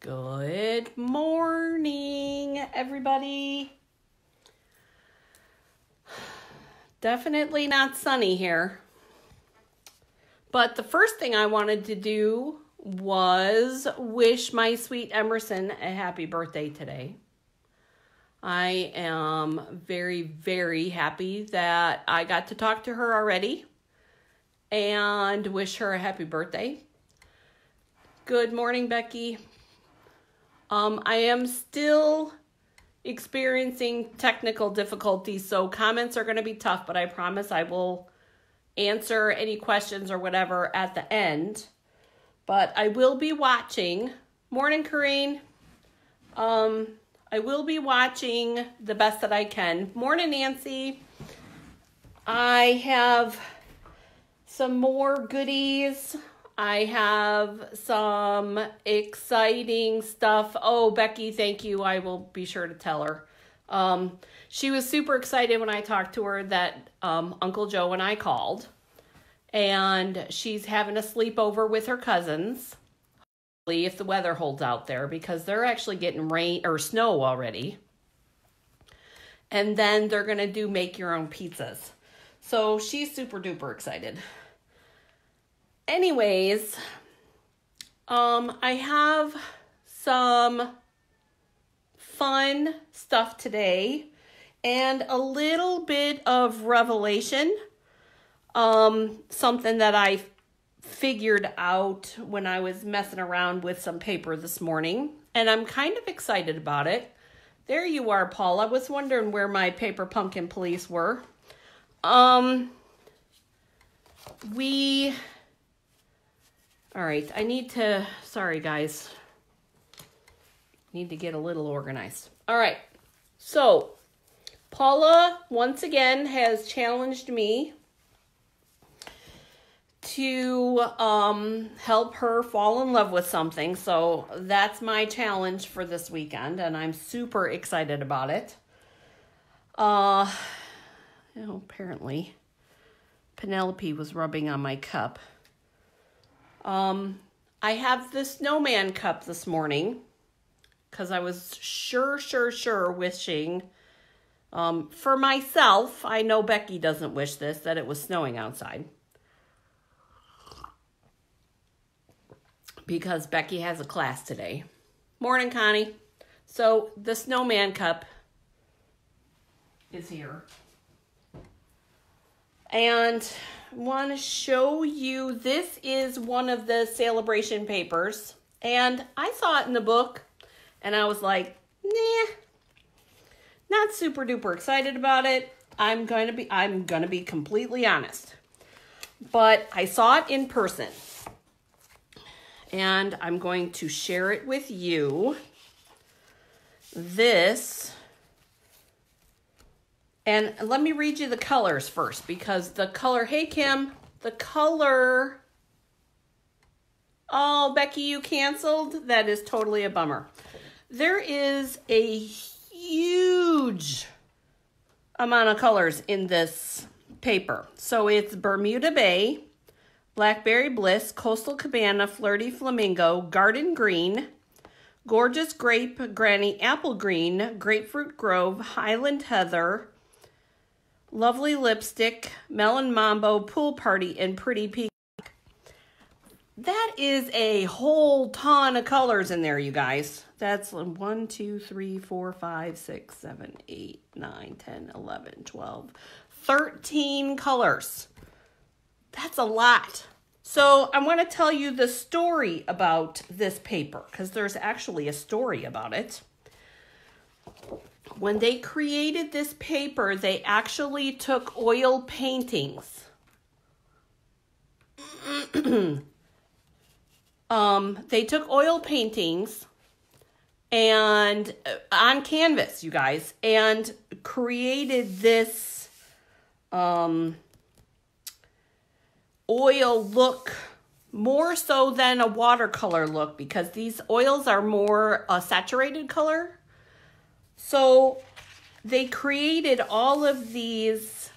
Good morning, everybody. Definitely not sunny here. But the first thing I wanted to do was wish my sweet Emerson a happy birthday today. I am very, very happy that I got to talk to her already and wish her a happy birthday. Good morning, Becky. Um, I am still experiencing technical difficulties, so comments are going to be tough, but I promise I will answer any questions or whatever at the end. But I will be watching. Morning, Corrine. Um, I will be watching the best that I can. Morning, Nancy. I have some more goodies I have some exciting stuff. Oh, Becky, thank you. I will be sure to tell her. Um, she was super excited when I talked to her that um, Uncle Joe and I called, and she's having a sleepover with her cousins. Hopefully, If the weather holds out there, because they're actually getting rain or snow already. And then they're gonna do make your own pizzas. So she's super duper excited anyways, um, I have some fun stuff today and a little bit of revelation. Um, something that I figured out when I was messing around with some paper this morning, and I'm kind of excited about it. There you are, Paul. I was wondering where my paper pumpkin police were. Um, we all right, I need to, sorry guys, need to get a little organized. All right, so Paula once again has challenged me to um, help her fall in love with something. So that's my challenge for this weekend, and I'm super excited about it. Uh, you know, apparently Penelope was rubbing on my cup. Um, I have the snowman cup this morning because I was sure, sure, sure wishing um, for myself. I know Becky doesn't wish this that it was snowing outside because Becky has a class today. Morning, Connie. So the snowman cup is here. And want to show you this is one of the Sale-a-Bration papers and I saw it in the book and I was like, nah, not super duper excited about it. I'm going to be I'm going to be completely honest. But I saw it in person. And I'm going to share it with you. This and let me read you the colors first because the color, hey Kim, the color, oh, Becky, you canceled? That is totally a bummer. There is a huge amount of colors in this paper. So it's Bermuda Bay, Blackberry Bliss, Coastal Cabana, Flirty Flamingo, Garden Green, Gorgeous Grape, Granny Apple Green, Grapefruit Grove, Highland Heather, Lovely Lipstick, Melon Mambo, Pool Party, and Pretty Peak. That is a whole ton of colors in there, you guys. That's 1, 2, 3, 4, 5, 6, 7, 8, 9, 10, 11, 12, 13 colors. That's a lot. So I want to tell you the story about this paper because there's actually a story about it when they created this paper, they actually took oil paintings. um, they took oil paintings and uh, on canvas, you guys, and created this um, oil look more so than a watercolor look because these oils are more a saturated color so they created all of these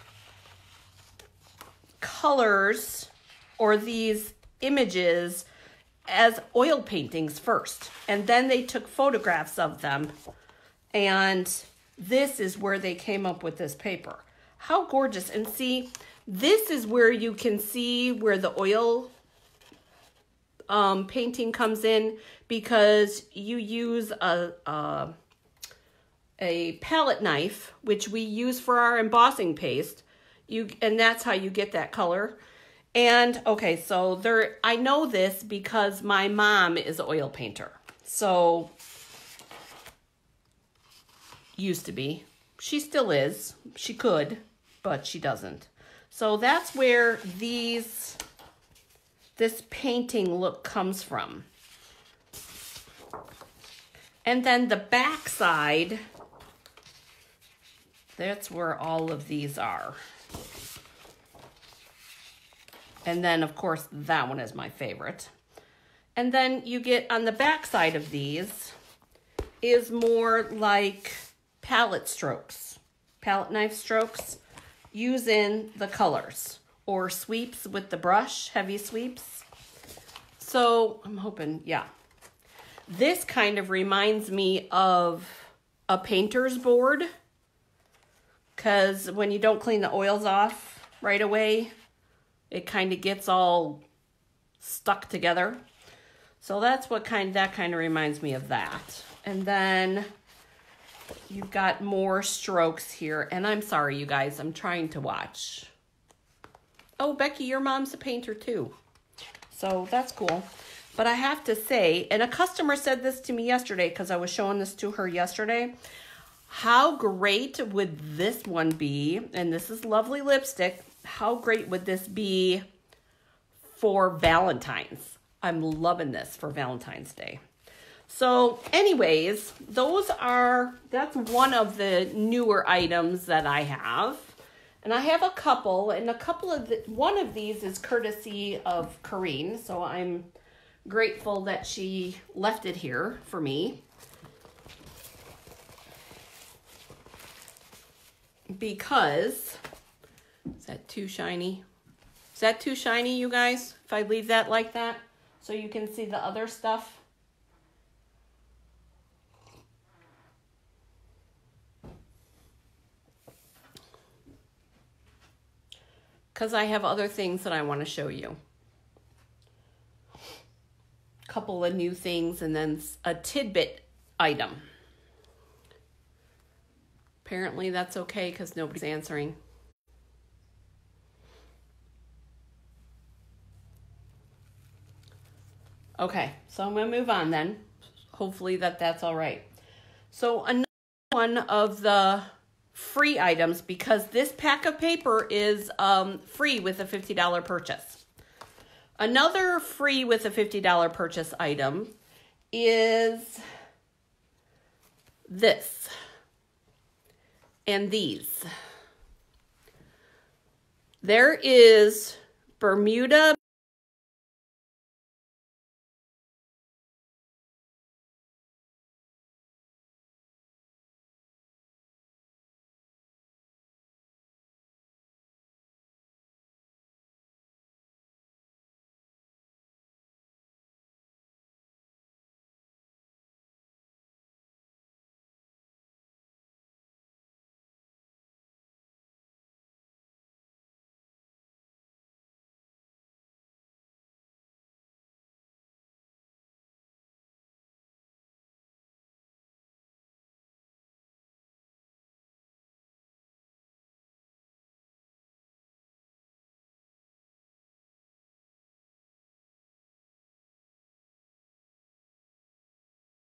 colors or these images as oil paintings first, and then they took photographs of them. And this is where they came up with this paper. How gorgeous. And see, this is where you can see where the oil um, painting comes in because you use a, a, a palette knife, which we use for our embossing paste. You And that's how you get that color. And okay, so there I know this because my mom is an oil painter. So used to be. She still is. She could, but she doesn't. So that's where these this painting look comes from. And then the back side, that's where all of these are. And then, of course, that one is my favorite. And then you get on the back side of these is more like palette strokes, palette knife strokes, using the colors or sweeps with the brush, heavy sweeps. So I'm hoping, yeah. This kind of reminds me of a painter's board because when you don't clean the oils off right away, it kind of gets all stuck together. So that's what kind that kind of reminds me of that. And then you've got more strokes here. And I'm sorry, you guys, I'm trying to watch. Oh, Becky, your mom's a painter too. So that's cool. But I have to say, and a customer said this to me yesterday because I was showing this to her yesterday. How great would this one be? And this is lovely lipstick how great would this be for Valentine's? I'm loving this for Valentine's Day. So anyways, those are, that's one of the newer items that I have. And I have a couple, and a couple of the, one of these is courtesy of Corrine. So I'm grateful that she left it here for me. Because is that too shiny? Is that too shiny, you guys? If I leave that like that so you can see the other stuff? Because I have other things that I want to show you. A couple of new things and then a tidbit item. Apparently that's okay because nobody's answering. Okay, so I'm going to move on then. Hopefully that that's all right. So another one of the free items because this pack of paper is um, free with a $50 purchase. Another free with a $50 purchase item is this and these. There is Bermuda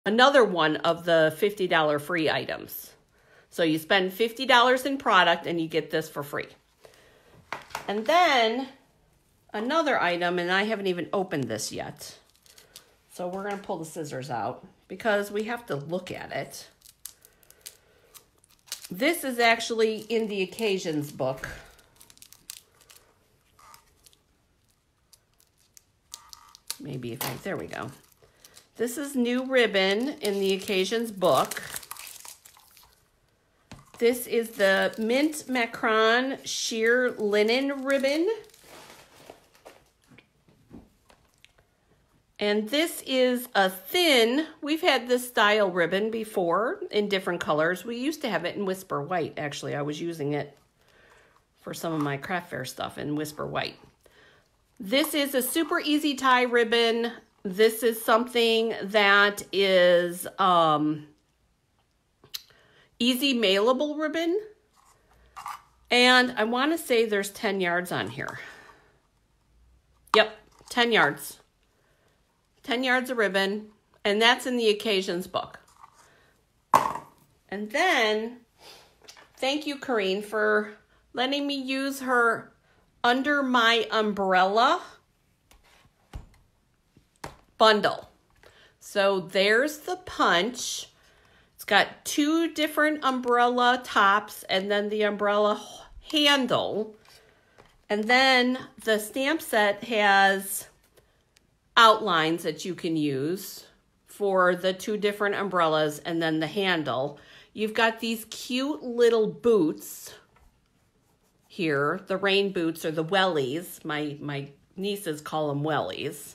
another one of the $50 free items. So you spend $50 in product and you get this for free. And then another item, and I haven't even opened this yet. So we're going to pull the scissors out because we have to look at it. This is actually in the occasions book. Maybe if I, there we go. This is new ribbon in the occasions book. This is the Mint Macaron sheer linen ribbon. And this is a thin, we've had this style ribbon before in different colors. We used to have it in Whisper White, actually. I was using it for some of my craft fair stuff in Whisper White. This is a super easy tie ribbon. This is something that is um, easy mailable ribbon. And I want to say there's 10 yards on here. Yep, 10 yards. 10 yards of ribbon, and that's in the occasions book. And then, thank you, Corrine, for letting me use her Under My Umbrella bundle. So there's the punch. It's got two different umbrella tops and then the umbrella handle. And then the stamp set has outlines that you can use for the two different umbrellas and then the handle. You've got these cute little boots here, the rain boots or the wellies. My, my nieces call them wellies.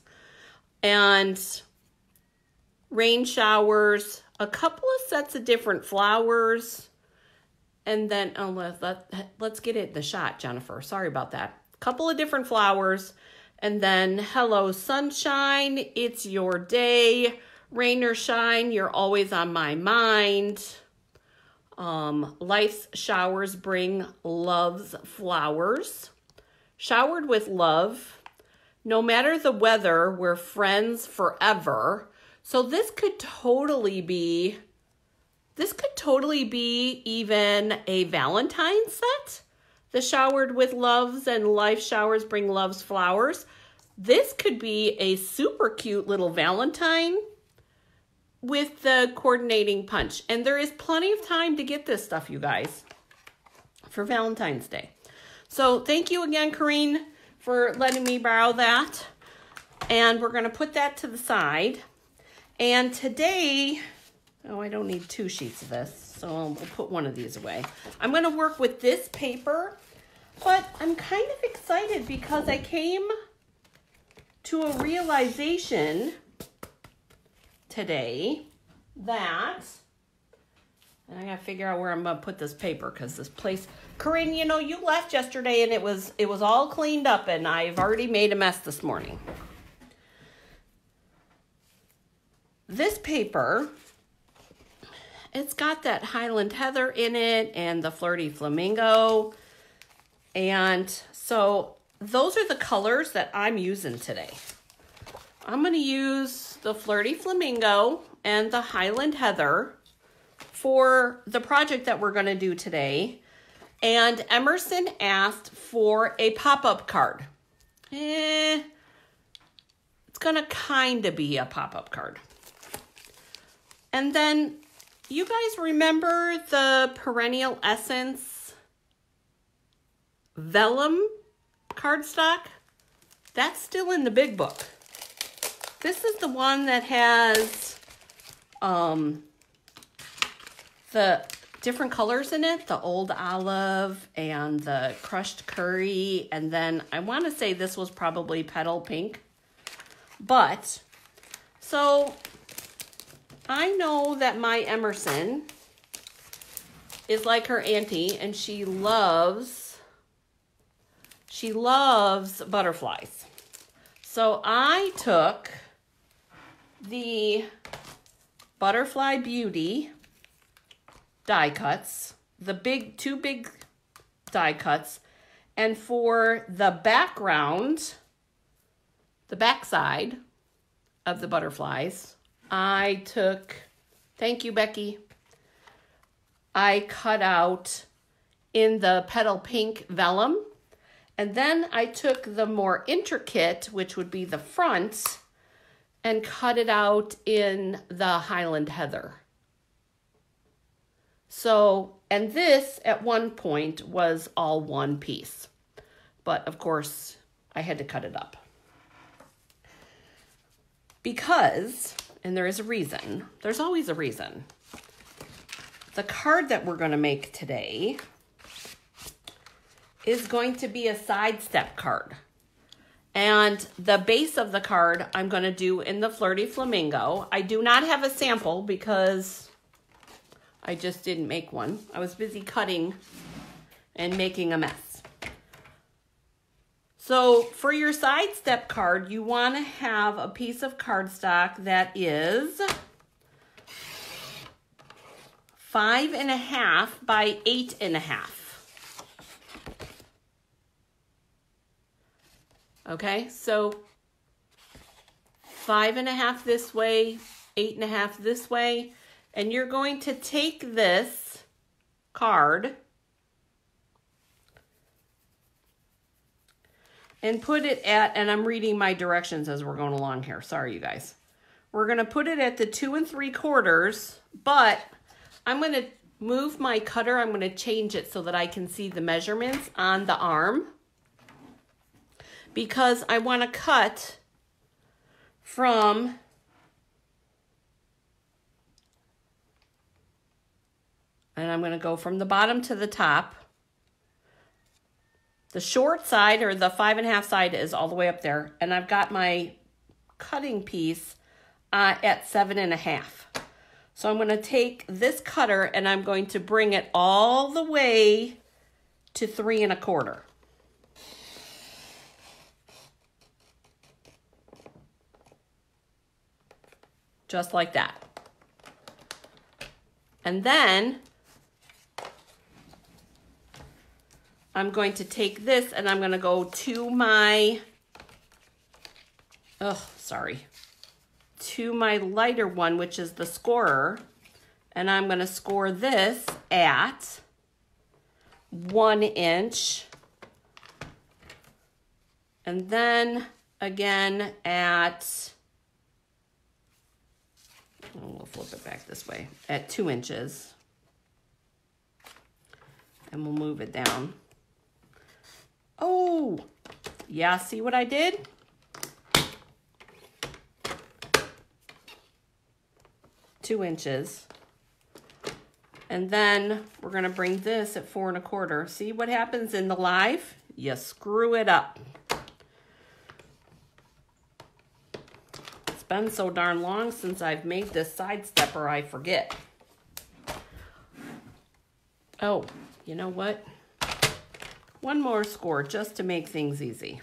And rain showers, a couple of sets of different flowers. And then, oh, let, let, let's get it the shot, Jennifer. Sorry about that. A couple of different flowers and then, hello, sunshine, it's your day. Rain or shine, you're always on my mind. Um, life's showers bring love's flowers. Showered with love. No matter the weather, we're friends forever. So this could totally be, this could totally be even a Valentine set the showered with loves and life showers bring love's flowers. This could be a super cute little Valentine with the coordinating punch. And there is plenty of time to get this stuff, you guys, for Valentine's Day. So thank you again, Corrine, for letting me borrow that. And we're going to put that to the side. And today, oh, I don't need two sheets of this. So I'll, put one of these away. I'm going to work with this paper, but I'm kind of excited because I came to a realization today that and I gotta figure out where I'm gonna put this paper because this place Corinne, you know, you left yesterday and it was it was all cleaned up and I've already made a mess this morning. This paper it's got that Highland Heather in it and the Flirty Flamingo. And so those are the colors that I'm using today. I'm going to use the Flirty Flamingo and the Highland Heather for the project that we're going to do today. And Emerson asked for a pop-up card. Eh, it's going to kind of be a pop-up card. And then you guys remember the Perennial Essence Vellum cardstock? That's still in the big book. This is the one that has um, the different colors in it, the old olive and the crushed curry. And then I want to say this was probably petal pink. But, so I know that my Emerson is like her auntie and she loves, she loves butterflies. So I took the Butterfly Beauty die cuts, the big, two big die cuts, and for the background, the backside of the butterflies, I took, thank you, Becky. I cut out in the petal pink vellum. And then I took the more intricate, which would be the front, and cut it out in the Highland Heather. So, and this at one point was all one piece. But of course, I had to cut it up. Because and there is a reason. There's always a reason. The card that we're going to make today is going to be a sidestep card. And the base of the card I'm going to do in the Flirty Flamingo. I do not have a sample because I just didn't make one. I was busy cutting and making a mess. So for your sidestep card, you want to have a piece of cardstock that is five and a half by eight and a half. Okay, so five and a half this way, eight and a half this way, and you're going to take this card and put it at, and I'm reading my directions as we're going along here. Sorry, you guys. We're going to put it at the two and three quarters, but I'm going to move my cutter. I'm going to change it so that I can see the measurements on the arm because I want to cut from and I'm going to go from the bottom to the top. The short side or the five and a half side is all the way up there. And I've got my cutting piece uh, at seven and a half. So I'm going to take this cutter and I'm going to bring it all the way to three and a quarter. just like that. And then I'm going to take this and I'm going to go to my, oh, sorry, to my lighter one, which is the scorer. And I'm going to score this at one inch. And then again at oh, we'll flip it back this way, at two inches. And we'll move it down. Oh, yeah, see what I did? Two inches. And then we're gonna bring this at four and a quarter. See what happens in the live? You screw it up. It's been so darn long since I've made this side stepper, I forget. Oh, you know what? One more score just to make things easy.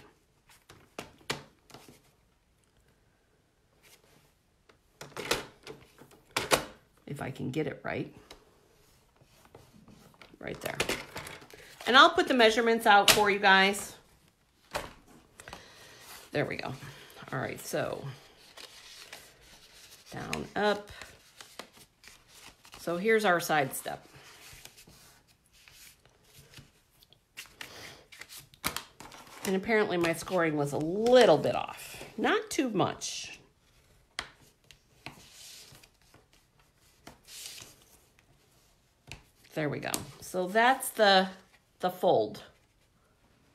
If I can get it right. Right there. And I'll put the measurements out for you guys. There we go. All right, so down, up. So here's our side step. And apparently my scoring was a little bit off. Not too much. There we go. So that's the, the fold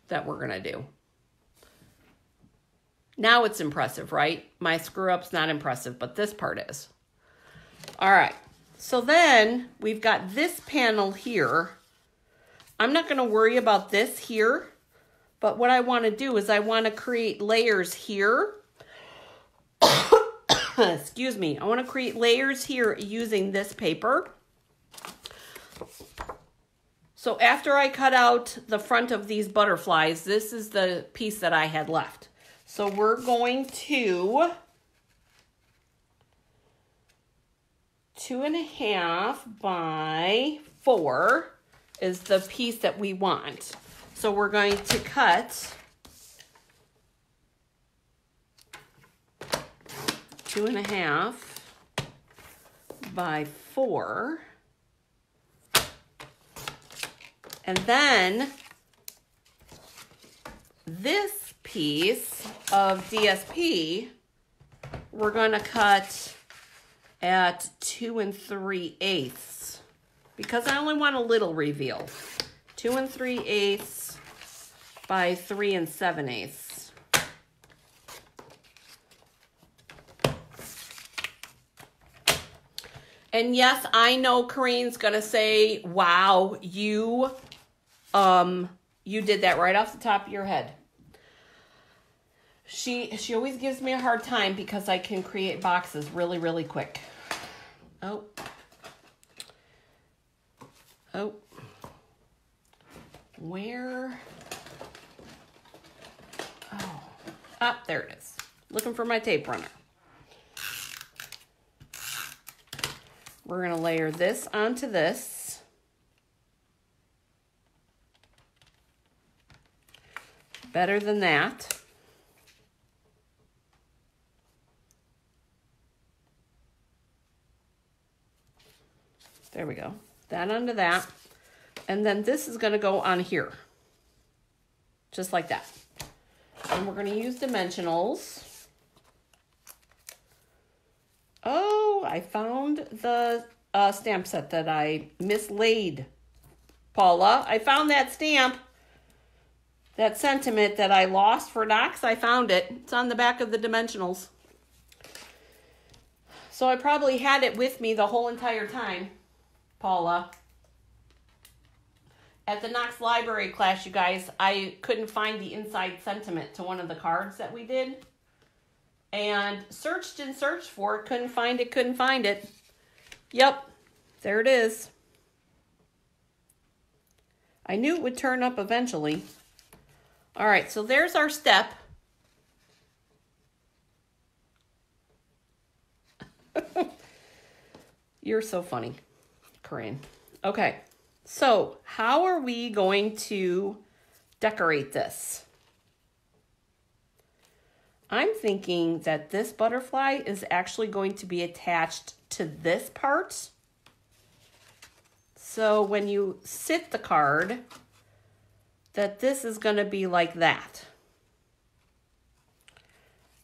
that we're going to do. Now it's impressive, right? My screw up's not impressive, but this part is. All right. So then we've got this panel here. I'm not going to worry about this here, but what I want to do is I want to create layers here. Excuse me. I want to create layers here using this paper. So after I cut out the front of these butterflies, this is the piece that I had left. So we're going to two and a half by four is the piece that we want. So we're going to cut two and a half by four. And then this piece of DSP, we're going to cut at two and three eighths because I only want a little reveal. Two and three eighths by three and seven eighths. And yes, I know Kareen's gonna say, wow, you um you did that right off the top of your head. She she always gives me a hard time because I can create boxes really, really quick. Oh. Oh. Where? Oh. Ah, there it is. Looking for my tape runner. We're going to layer this onto this. Better than that. There we go. That onto that. And then this is going to go on here. Just like that. And we're going to use dimensionals. Oh, I found the uh, stamp set that I mislaid. Paula, I found that stamp. That sentiment that I lost for Knox, I found it. It's on the back of the dimensionals. So I probably had it with me the whole entire time, Paula. At the Knox Library class, you guys, I couldn't find the inside sentiment to one of the cards that we did and searched and searched for it, couldn't find it, couldn't find it. Yep, there it is. I knew it would turn up eventually. All right, so there's our step. You're so funny, Corinne. Okay, so how are we going to decorate this? I'm thinking that this butterfly is actually going to be attached to this part. So when you sit the card, that this is going to be like that.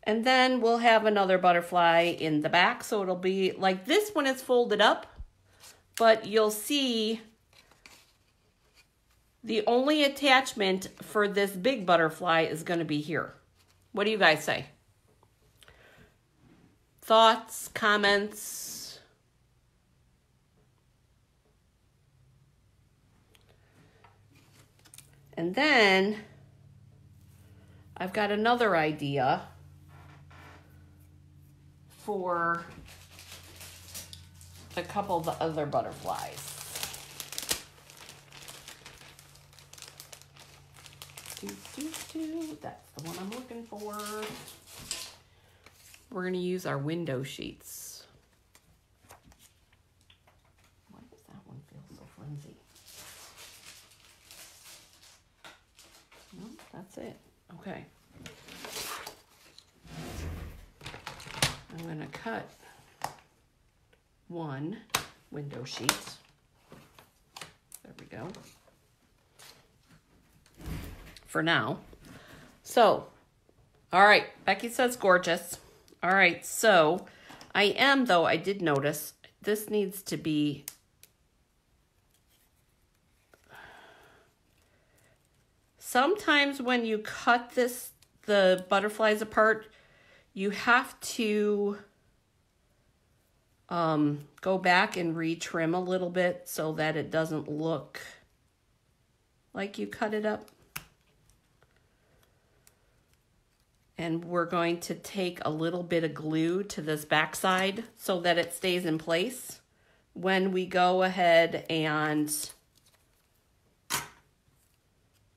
And then we'll have another butterfly in the back. So it'll be like this when it's folded up. But you'll see the only attachment for this big butterfly is going to be here. What do you guys say? Thoughts, comments? And then I've got another idea for a couple of the other butterflies. Do, do, do. That's the one I'm looking for. We're going to use our window sheets. Why does that one feel so flimsy? No, that's it. Okay. I'm going to cut one window sheet. There we go for now. So, all right, Becky says gorgeous. All right, so I am, though, I did notice this needs to be sometimes when you cut this the butterflies apart you have to um, go back and retrim a little bit so that it doesn't look like you cut it up and we're going to take a little bit of glue to this backside so that it stays in place. When we go ahead and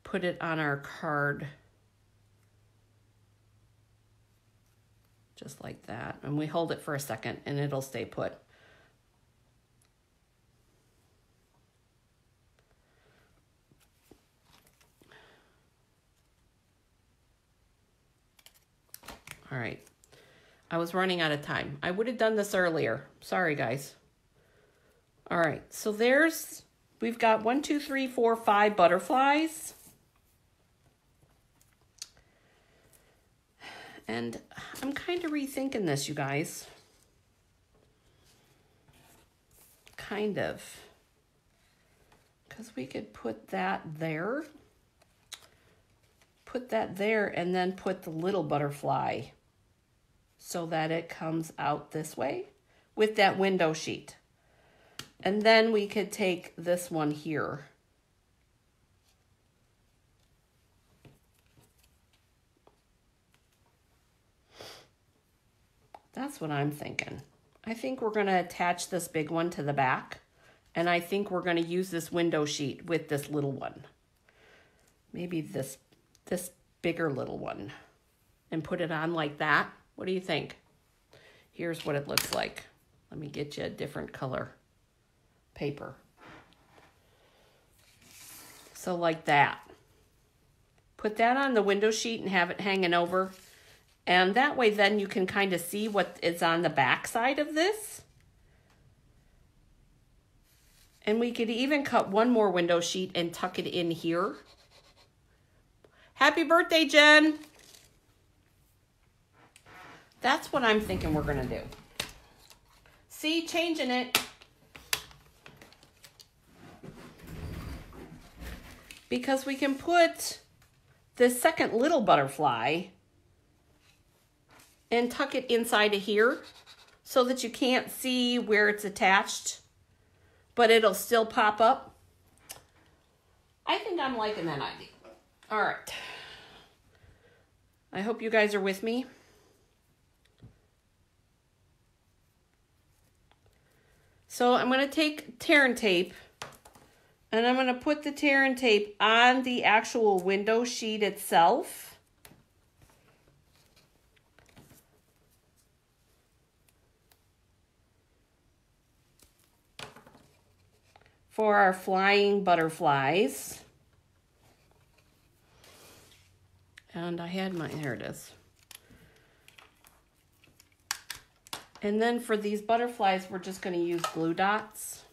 put it on our card just like that. And we hold it for a second and it'll stay put All right. I was running out of time. I would have done this earlier. Sorry, guys. All right. So there's, we've got one, two, three, four, five butterflies. And I'm kind of rethinking this, you guys. Kind of. Because we could put that there. Put that there and then put the little butterfly so that it comes out this way with that window sheet. And then we could take this one here. That's what I'm thinking. I think we're to attach this big one to the back. And I think we're to use this window sheet with this little one. Maybe this, this bigger little one. And put it on like that. What do you think? Here's what it looks like. Let me get you a different color paper. So like that. Put that on the window sheet and have it hanging over. And that way then you can kind of see what is on the back side of this. And we could even cut one more window sheet and tuck it in here. Happy birthday, Jen. That's what I'm thinking we're going to do. See, changing it. Because we can put this second little butterfly and tuck it inside of here so that you can't see where it's attached but it'll still pop up. I think I'm liking that idea. All right. I hope you guys are with me. So I'm going to take tear and tape and I'm going to put the tear and tape on the actual window sheet itself. for our flying butterflies. And I had my, there it is. And then for these butterflies, we're just going to use glue dots.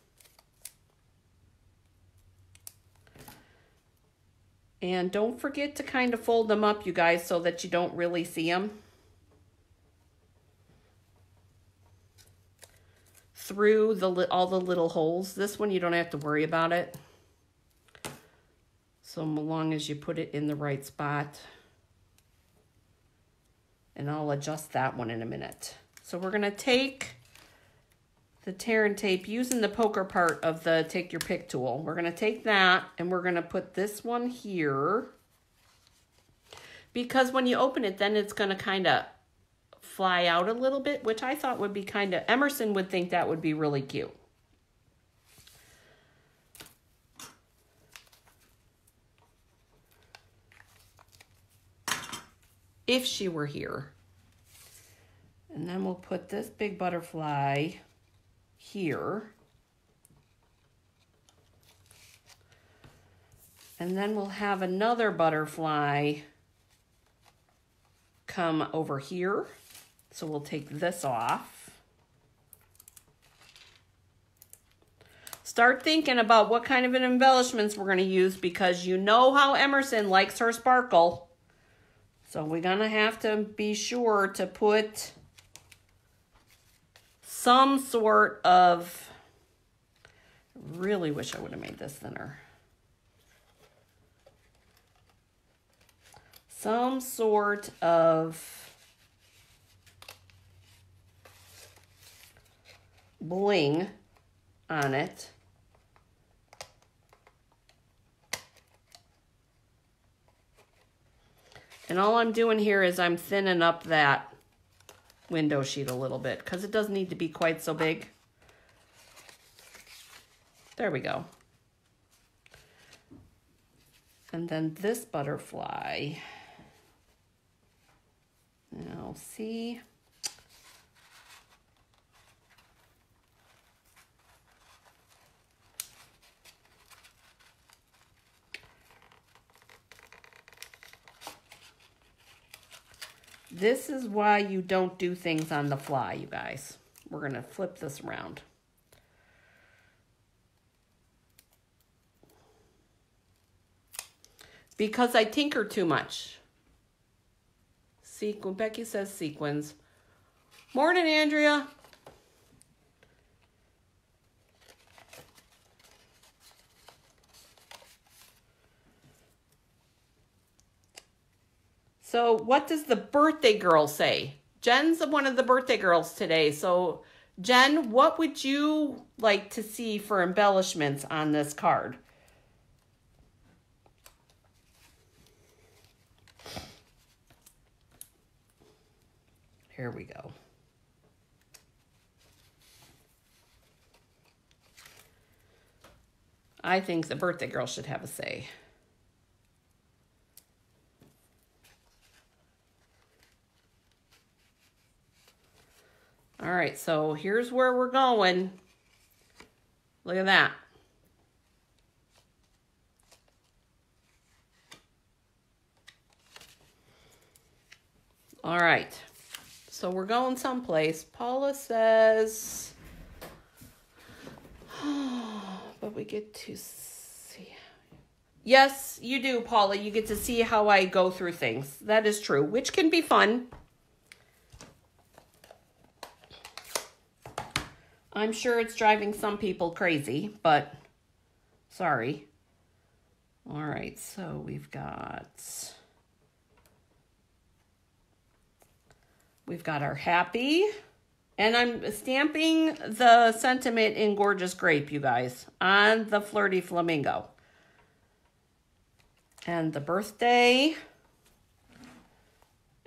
And don't forget to kind of fold them up, you guys, so that you don't really see them. through the all the little holes. This one you don't have to worry about it. So long as you put it in the right spot. And I'll adjust that one in a minute. So we're going to take the tear and tape using the poker part of the take your pick tool. We're going to take that and we're going to put this one here. Because when you open it, then it's going to kind of fly out a little bit, which I thought would be kind of, Emerson would think that would be really cute. If she were here. And then we'll put this big butterfly here. And then we'll have another butterfly come over here. So we'll take this off. Start thinking about what kind of an embellishments we're going to use because you know how Emerson likes her sparkle. So we're going to have to be sure to put some sort of, really wish I would have made this thinner. Some sort of bling on it. And all I'm doing here is I'm thinning up that window sheet a little bit because it doesn't need to be quite so big. There we go. And then this butterfly, now see, This is why you don't do things on the fly, you guys. We're going to flip this around. Because I tinker too much. Sequen Becky says sequins. Morning, Andrea. So, what does the birthday girl say? Jen's one of the birthday girls today. So, Jen, what would you like to see for embellishments on this card? Here we go. I think the birthday girl should have a say. All right, so here's where we're going. Look at that. All right, so we're going someplace. Paula says, but we get to see. Yes, you do, Paula. You get to see how I go through things. That is true, which can be fun. I'm sure it's driving some people crazy, but sorry. All right, so we've got we've got our happy and I'm stamping the sentiment in gorgeous grape, you guys, on the flirty flamingo. And the birthday.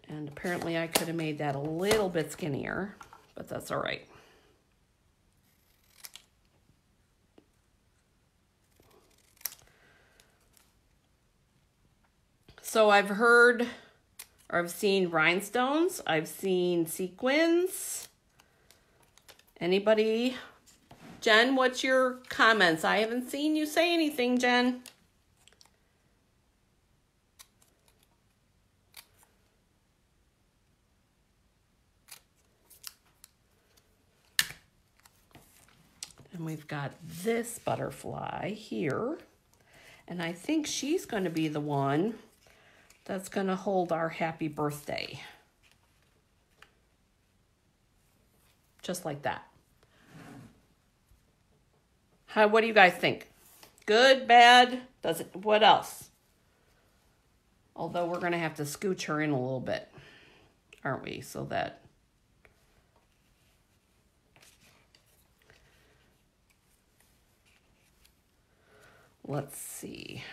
And apparently I could have made that a little bit skinnier, but that's all right. So I've heard or I've seen rhinestones, I've seen sequins. Anybody? Jen, what's your comments? I haven't seen you say anything, Jen. And we've got this butterfly here. And I think she's going to be the one that's going to hold our happy birthday. Just like that. How, what do you guys think? Good, bad? Does it, what else? Although we're going to have to scooch her in a little bit, aren't we? So that let's see.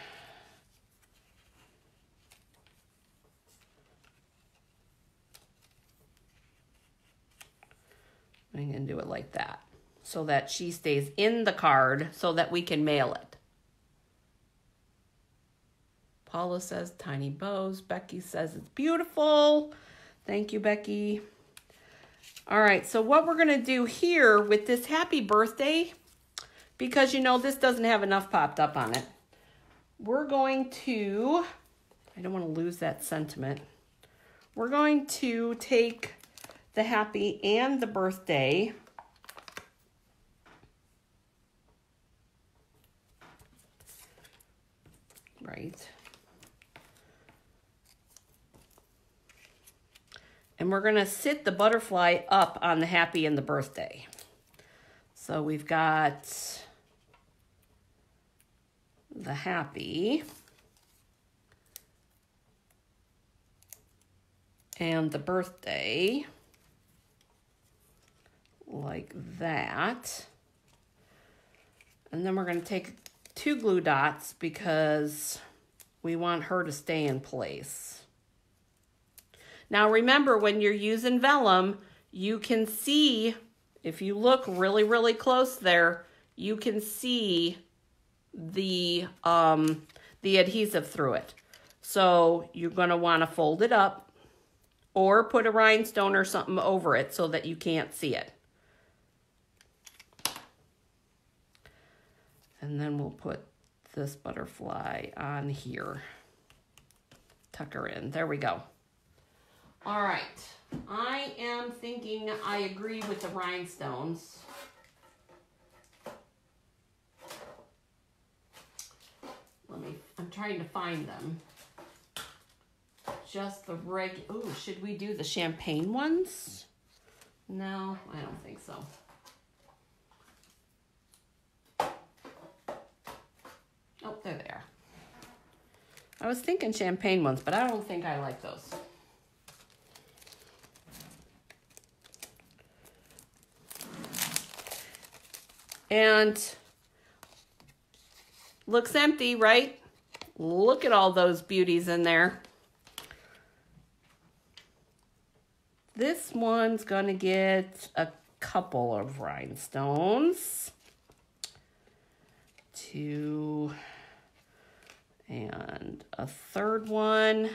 I'm going to do it like that so that she stays in the card so that we can mail it. Paula says tiny bows. Becky says it's beautiful. Thank you, Becky. All right, so what we're going to do here with this happy birthday, because you know this doesn't have enough popped up on it, we're going to, I don't want to lose that sentiment. We're going to take the happy and the birthday. Right. And we're going to sit the butterfly up on the happy and the birthday. So we've got the happy. And the birthday like that. And then we're going to take two glue dots because we want her to stay in place. Now remember, when you're using vellum, you can see, if you look really, really close there, you can see the, um, the adhesive through it. So you're going to want to fold it up or put a rhinestone or something over it so that you can't see it. And then we'll put this butterfly on here. Tuck her in. There we go. All right. I am thinking I agree with the rhinestones. Let me, I'm trying to find them. Just the reg, oh, should we do the champagne ones? No, I don't think so. Oh, there. I was thinking champagne ones, but I don't think I like those. And looks empty, right? Look at all those beauties in there. This one's gonna get a couple of rhinestones two, and a third one.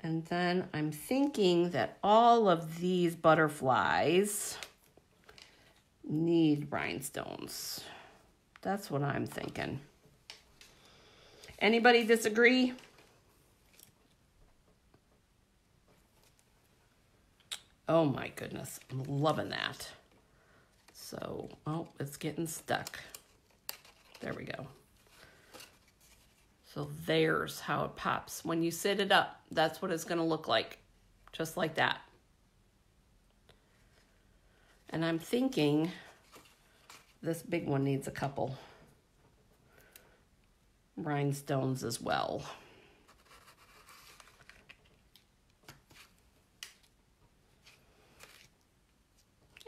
And then I'm thinking that all of these butterflies need rhinestones. That's what I'm thinking. Anybody disagree? Oh my goodness, I'm loving that. So, oh, it's getting stuck. There we go. So there's how it pops. When you sit it up, that's what it's going to look like. Just like that. And I'm thinking this big one needs a couple rhinestones as well.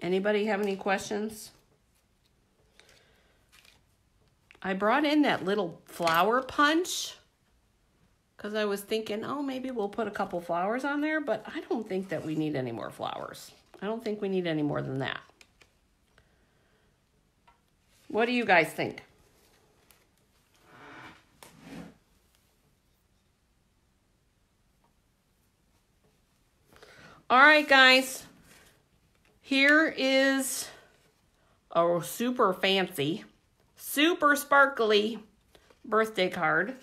Anybody have any questions? I brought in that little flower punch because I was thinking, oh, maybe we'll put a couple flowers on there, but I don't think that we need any more flowers. I don't think we need any more than that. What do you guys think? All right, guys. Here is a super fancy, super sparkly birthday card.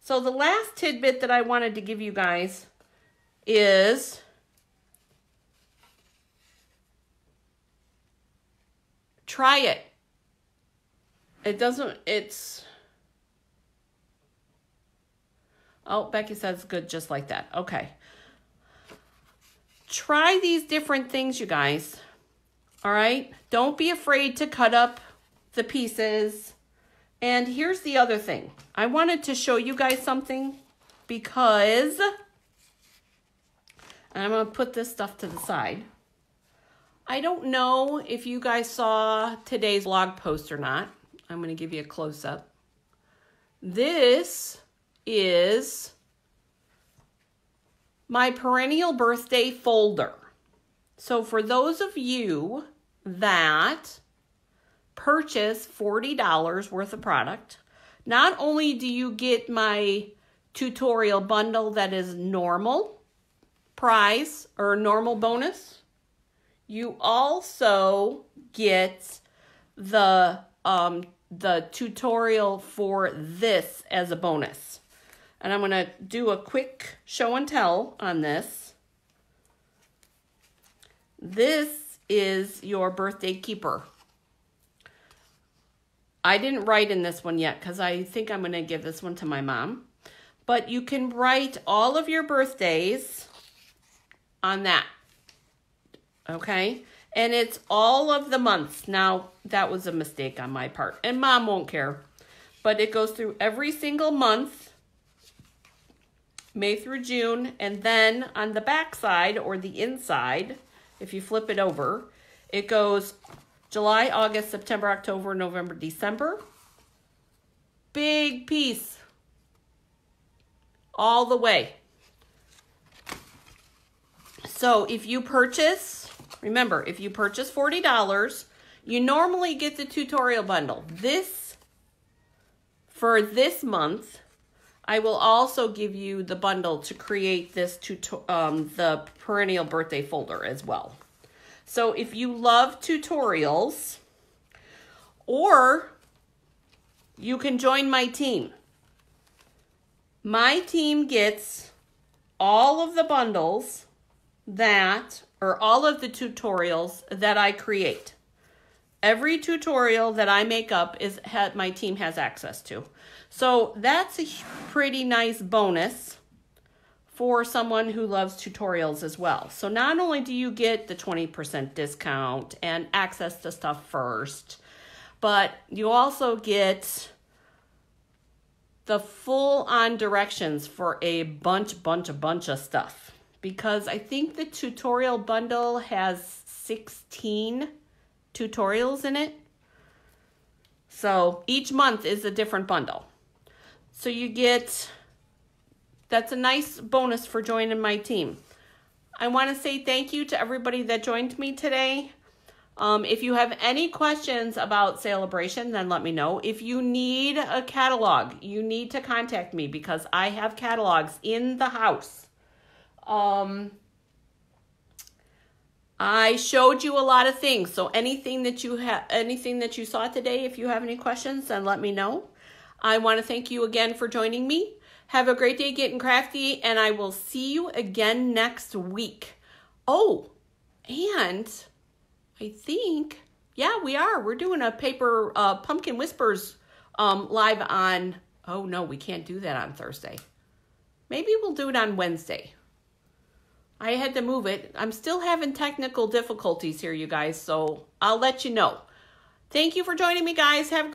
So the last tidbit that I wanted to give you guys is try it. It doesn't, it's, oh, Becky says good just like that. Okay. Try these different things, you guys. All right? Don't be afraid to cut up the pieces. And here's the other thing. I wanted to show you guys something because I'm going to put this stuff to the side. I don't know if you guys saw today's blog post or not. I'm going to give you a close up. This is my perennial birthday folder. So for those of you that purchase $40 worth of product, not only do you get my tutorial bundle that is normal price or normal bonus, you also get the um, the tutorial for this as a bonus. And I'm going to do a quick show and tell on this. This is your birthday keeper. I didn't write in this one yet because I think I'm going to give this one to my mom. But you can write all of your birthdays on that. Okay? And it's all of the months. Now, that was a mistake on my part. And mom won't care. But it goes through every single month May through June, and then on the back side or the inside, if you flip it over, it goes July, August, September, October, November, December. Big piece. All the way. So if you purchase, remember, if you purchase $40, you normally get the tutorial bundle. This, for this month, I will also give you the bundle to create this tuto um, the perennial birthday folder as well. So if you love tutorials, or you can join my team. My team gets all of the bundles that, or all of the tutorials that I create. Every tutorial that I make up is had my team has access to. So that's a pretty nice bonus for someone who loves tutorials as well. So not only do you get the 20% discount and access to stuff first, but you also get the full on directions for a bunch, bunch, a bunch of stuff. Because I think the tutorial bundle has 16 tutorials in it. So each month is a different bundle. So you get, that's a nice bonus for joining my team. I want to say thank you to everybody that joined me today. Um, if you have any questions about Sale-a-Bration, then let me know. If you need a catalog, you need to contact me because I have catalogs in the house. Um, I showed you a lot of things. So anything that you have, anything that you saw today, if you have any questions, then let me know. I want to thank you again for joining me. Have a great day getting crafty, and I will see you again next week. Oh, and I think, yeah, we are. We're doing a paper uh, pumpkin whispers um, live on. Oh no, we can't do that on Thursday. Maybe we'll do it on Wednesday. I had to move it. I'm still having technical difficulties here, you guys, so I'll let you know. Thank you for joining me, guys. Have